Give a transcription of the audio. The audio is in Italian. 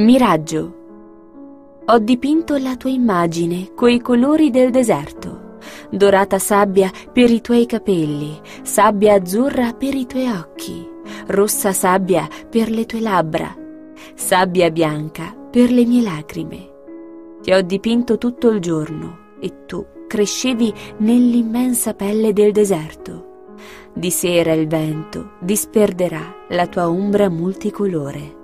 Miraggio. Ho dipinto la tua immagine coi colori del deserto. Dorata sabbia per i tuoi capelli, sabbia azzurra per i tuoi occhi, rossa sabbia per le tue labbra, sabbia bianca per le mie lacrime. Ti ho dipinto tutto il giorno e tu crescevi nell'immensa pelle del deserto. Di sera il vento disperderà la tua ombra multicolore.